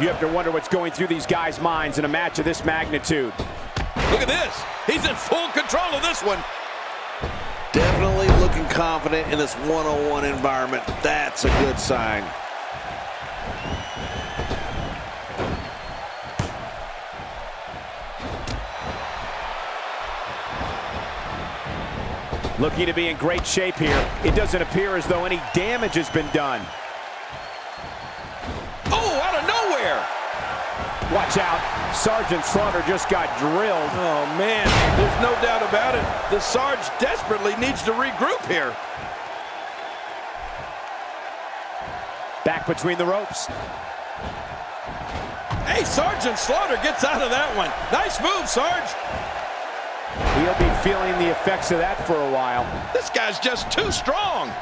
You have to wonder what's going through these guys' minds in a match of this magnitude. Look at this. He's in full control of this one. Definitely looking confident in this one-on-one environment. That's a good sign. Looking to be in great shape here. It doesn't appear as though any damage has been done. Watch out. Sergeant Slaughter just got drilled. Oh, man. There's no doubt about it. The Sarge desperately needs to regroup here. Back between the ropes. Hey, Sergeant Slaughter gets out of that one. Nice move, Sarge. He'll be feeling the effects of that for a while. This guy's just too strong.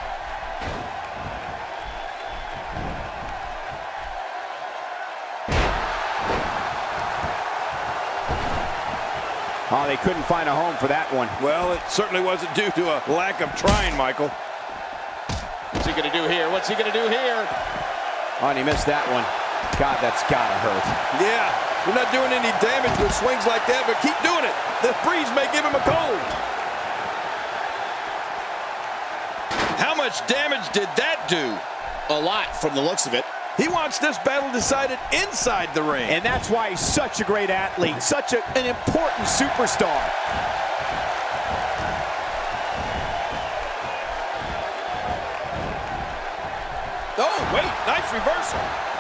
Oh, they couldn't find a home for that one. Well, it certainly wasn't due to a lack of trying, Michael. What's he going to do here? What's he going to do here? Oh, and he missed that one. God, that's got to hurt. Yeah, you're not doing any damage with swings like that, but keep doing it. The breeze may give him a cold. How much damage did that do? A lot from the looks of it. Wants this battle decided inside the ring. And that's why he's such a great athlete, such a, an important superstar. Oh, wait, nice reversal.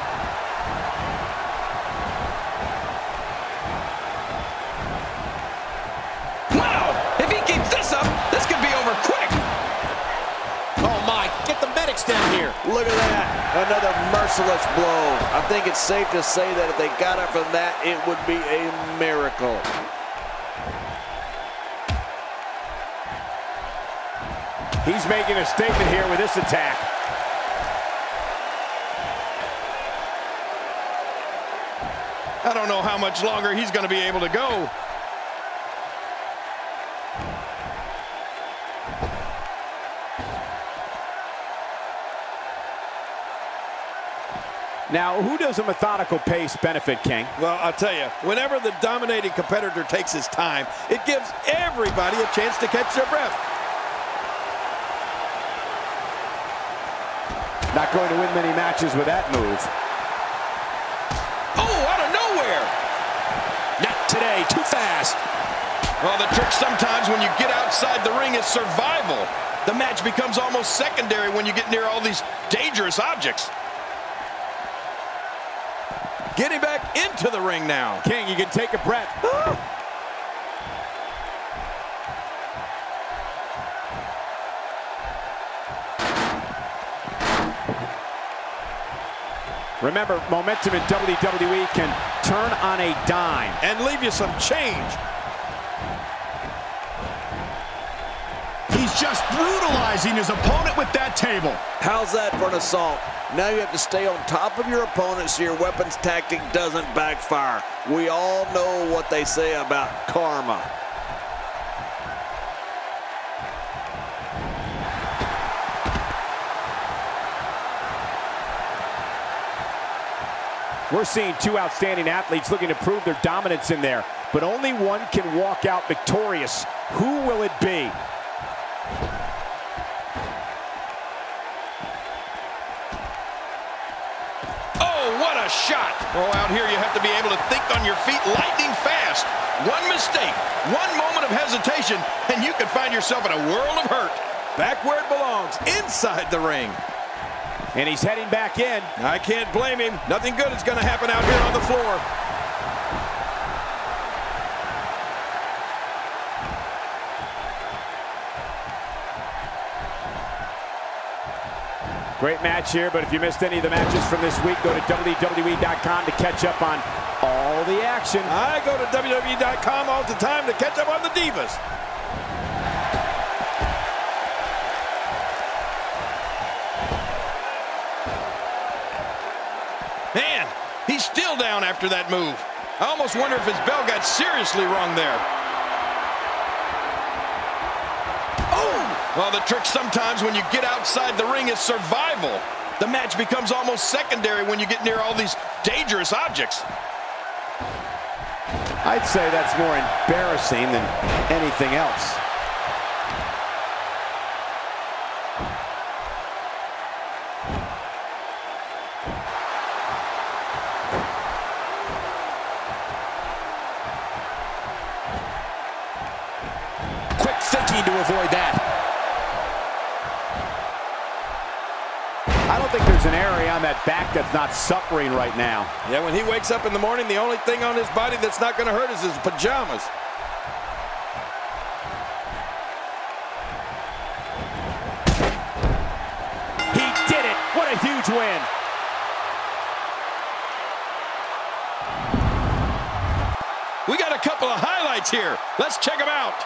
Another merciless blow. I think it's safe to say that if they got up from that, it would be a miracle. He's making a statement here with this attack. I don't know how much longer he's going to be able to go. Now, who does a methodical pace benefit, King? Well, I'll tell you, whenever the dominating competitor takes his time, it gives everybody a chance to catch their breath. Not going to win many matches with that move. Oh, out of nowhere! Not today. Too fast. Well, the trick sometimes when you get outside the ring is survival. The match becomes almost secondary when you get near all these dangerous objects. Getting back into the ring now. King, you can take a breath. Remember, momentum in WWE can turn on a dime. And leave you some change. He's just brutalizing his opponent with that table. How's that for an assault? Now you have to stay on top of your opponent so your weapons tactic doesn't backfire. We all know what they say about karma. We're seeing two outstanding athletes looking to prove their dominance in there, but only one can walk out victorious. Who will it be? Oh, what a shot. Oh, out here you have to be able to think on your feet lightning fast. One mistake, one moment of hesitation, and you can find yourself in a world of hurt. Back where it belongs, inside the ring. And he's heading back in. I can't blame him. Nothing good is going to happen out here on the floor. Great match here, but if you missed any of the matches from this week, go to WWE.com to catch up on all the action. I go to WWE.com all the time to catch up on the Divas. Man, he's still down after that move. I almost wonder if his bell got seriously wrong there. Oh! Well, the trick sometimes when you get outside the ring is survival. The match becomes almost secondary when you get near all these dangerous objects. I'd say that's more embarrassing than anything else. Quick thinking to avoid think there's an area on that back that's not suffering right now. Yeah, when he wakes up in the morning, the only thing on his body that's not going to hurt is his pajamas. He did it. What a huge win. We got a couple of highlights here. Let's check them out.